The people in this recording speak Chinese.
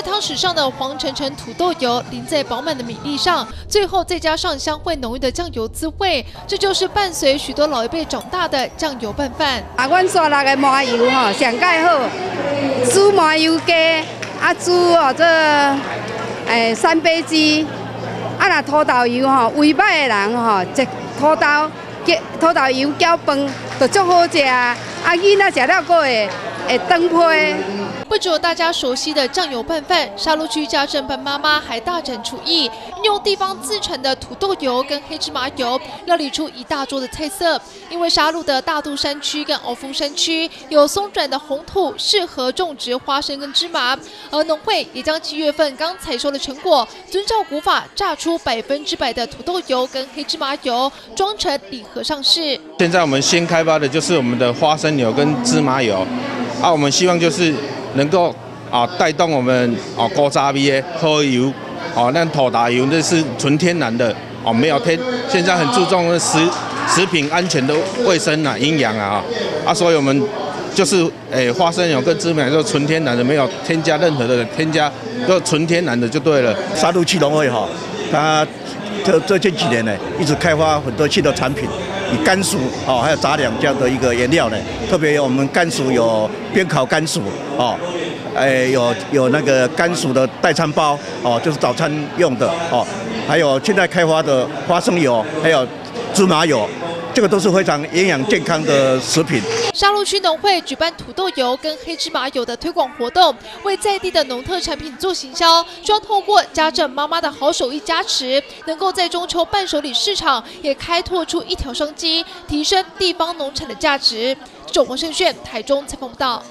在汤匙上的黄澄澄土豆油淋在饱满的米粒上，最后再加上香味浓郁的酱油滋味，这就是伴随许多老一辈长大的酱油拌饭。啊，阮刷六个麻油哈，上盖好，煮麻油鸡，啊煮哦这诶三杯鸡，啊那土豆油哈，胃歹的人哈，食土豆土豆油搅饭就足好食，啊啊囡仔食了过会会长皮。不只有大家熟悉的酱油拌饭，沙鹿区家政班妈妈还大展厨艺，用地方自产的土豆油跟黑芝麻油料理出一大桌的菜色。因为沙鹿的大肚山区跟鳌峰山区有松软的红土，适合种植花生跟芝麻，而农会也将七月份刚采收的成果，遵照古法榨出百分之百的土豆油跟黑芝麻油，装成礼盒上市。现在我们新开发的就是我们的花生油跟芝麻油，啊，我们希望就是。能够啊带动我们啊高渣味的喝油，啊那土豆油那是纯天然的哦，没有添，现在很注重食食品安全的卫生啊营养啊啊，所以我们就是诶花生油跟芝麻油纯天然的，没有添加任何的添加，都纯天然的就对了。沙鹿气农会哈，它这这近几年呢，一直开发很多新的产品。以甘薯哦，还有杂粮这样的一个原料呢，特别有我们甘薯有边烤甘薯哦，哎有有那个甘薯的代餐包哦，就是早餐用的哦，还有现在开发的花生油，还有芝麻油。这个都是非常营养健康的食品。沙鹿区农会举办土豆油跟黑芝麻油的推广活动，为在地的农特产品做行销，希望透过家政妈妈的好手艺加持，能够在中秋伴手礼市场也开拓出一条商机，提升地方农产的价值。周黄胜炫台中采访报道。